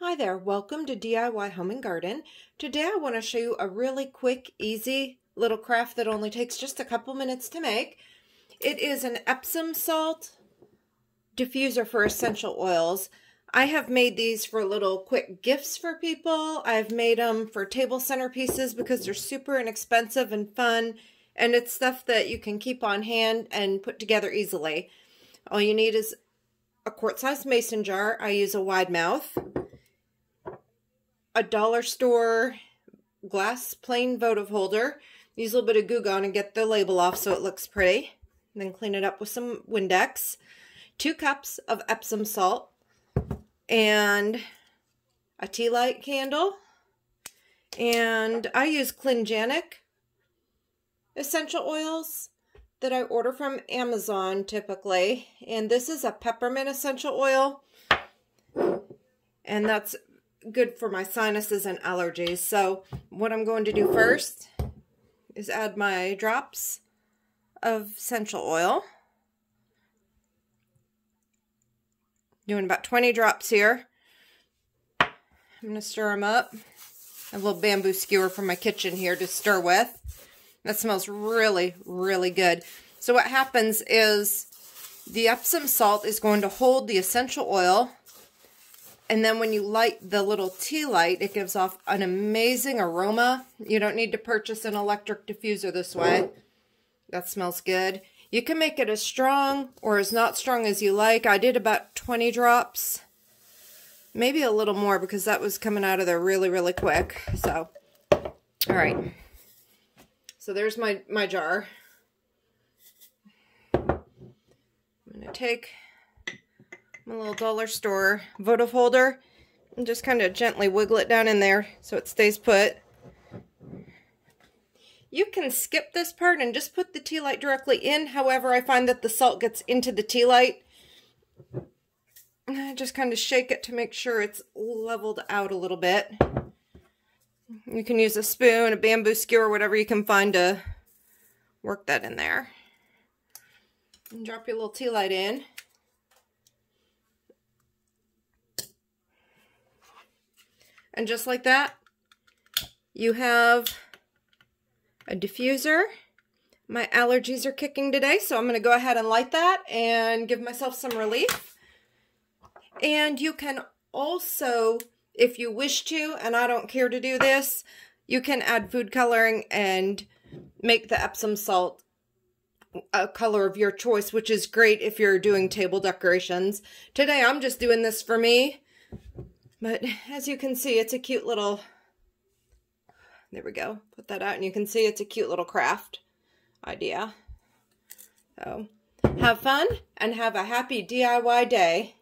Hi there, welcome to DIY Home and Garden. Today I want to show you a really quick, easy little craft that only takes just a couple minutes to make. It is an Epsom salt diffuser for essential oils. I have made these for little quick gifts for people. I've made them for table centerpieces because they're super inexpensive and fun. And it's stuff that you can keep on hand and put together easily. All you need is a quart-sized mason jar. I use a wide mouth a dollar store glass plain votive holder. Use a little bit of Goo Gone and get the label off so it looks pretty. And then clean it up with some Windex. Two cups of Epsom salt. And a tea light candle. And I use Klingenic essential oils that I order from Amazon typically. And this is a peppermint essential oil. And that's good for my sinuses and allergies. So what I'm going to do first is add my drops of essential oil. Doing about 20 drops here. I'm going to stir them up. A little bamboo skewer from my kitchen here to stir with. That smells really, really good. So what happens is the Epsom salt is going to hold the essential oil and then when you light the little tea light, it gives off an amazing aroma. You don't need to purchase an electric diffuser this way. That smells good. You can make it as strong or as not strong as you like. I did about 20 drops. Maybe a little more because that was coming out of there really, really quick. So, all right. So there's my, my jar. I'm going to take my little dollar store votive holder and just kind of gently wiggle it down in there so it stays put. You can skip this part and just put the tea light directly in. However, I find that the salt gets into the tea light. I just kind of shake it to make sure it's leveled out a little bit. You can use a spoon, a bamboo skewer, whatever you can find to work that in there. And drop your little tea light in. And just like that, you have a diffuser. My allergies are kicking today, so I'm going to go ahead and light that and give myself some relief. And you can also, if you wish to, and I don't care to do this, you can add food coloring and make the Epsom salt a color of your choice, which is great if you're doing table decorations. Today I'm just doing this for me but as you can see, it's a cute little, there we go, put that out and you can see it's a cute little craft idea. So have fun and have a happy DIY day.